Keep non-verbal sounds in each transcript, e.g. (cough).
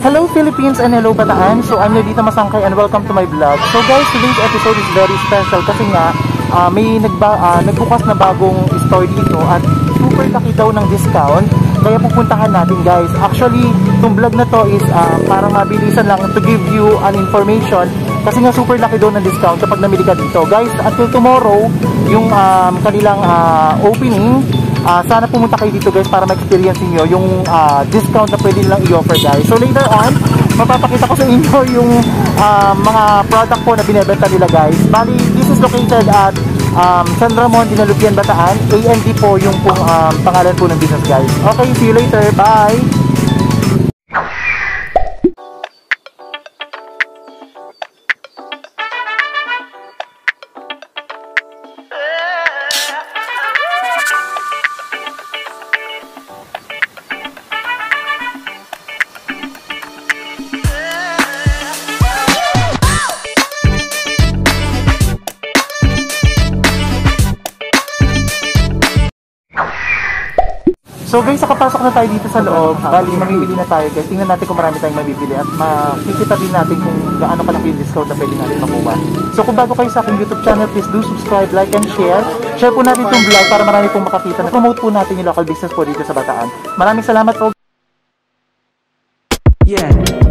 Hello Philippines and hello Bataan. So I'm Nerdita Masangkay and welcome to my vlog. So guys, today's episode is very special kasi nga uh, may nagba, uh, nagbukas na bagong store dito at super laki daw ng discount. Kaya pupuntahan natin guys. Actually, itong vlog na to is uh, parang mabilisan lang to give you an information kasi nga super laki daw ng discount kapag namili ka dito. Guys, until tomorrow, yung um, kanilang uh, opening uh, sana pumunta kayo dito guys para ma-experience niyo yung uh, discount na pwede nilang i-offer guys. So later on, mapapakita ko sa inyo (laughs) yung uh, mga product po na binebenta nila guys. Bali, this is located at um, San Ramon, Dinalupian, Bataan. AND po yung pong, um, pangalan po ng business guys. Okay, see you later. Bye! So guys, nakapasok na tayo dito sa loob. Bali, mamimili na tayo guys. Tingnan natin kung marami tayong mabibili at makikita din natin kung gaano kalaki yung discount na pwede natin makuha. So kung bago kayo sa aking YouTube channel, please do subscribe, like, and share. Share po natin itong vlog para marami pong makakita na promote po natin yung local business po dito sa Bataan. Maraming salamat po. Yeah.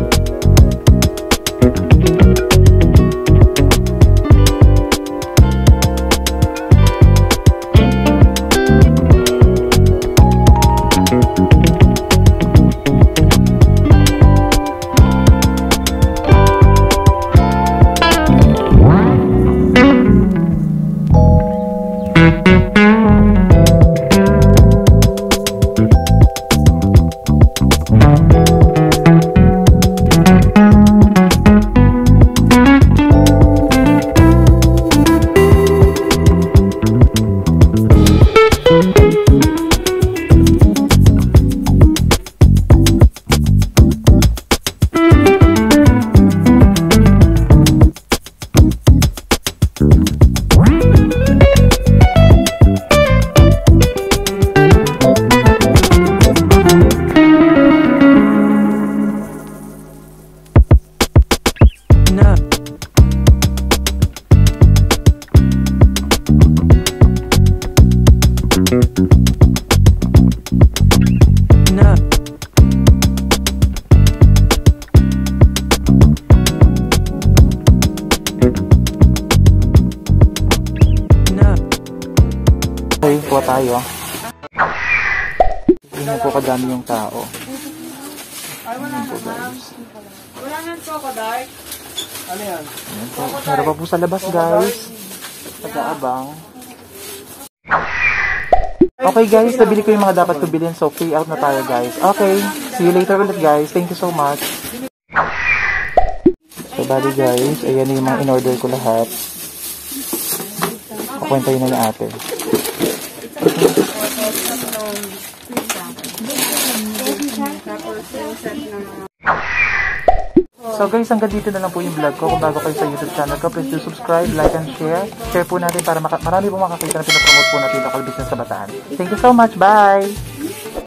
Thank you No. No. No. Okay, kuha tayo. Tingnan po kadami yung tao. Ayan po guys. Wala nang crocodile. Ayan po. Meron pa po sa labas guys. Nag-aabang. Okay guys, nabili ko yung mga dapat ko bilhin so pay out na tayo guys. Okay, see you later ulit guys. Thank you so much. So bali guys, ayan yung mga in-order ko lahat. Pakwenta yun na ni ate. So guys, hanggang dito na lang po yung vlog ko. Kung bago kayo sa YouTube channel ko, please do subscribe, like, and share. Share po natin para maka marami po makakita na pinapromote po natin local business sa Bataan. Thank you so much. Bye!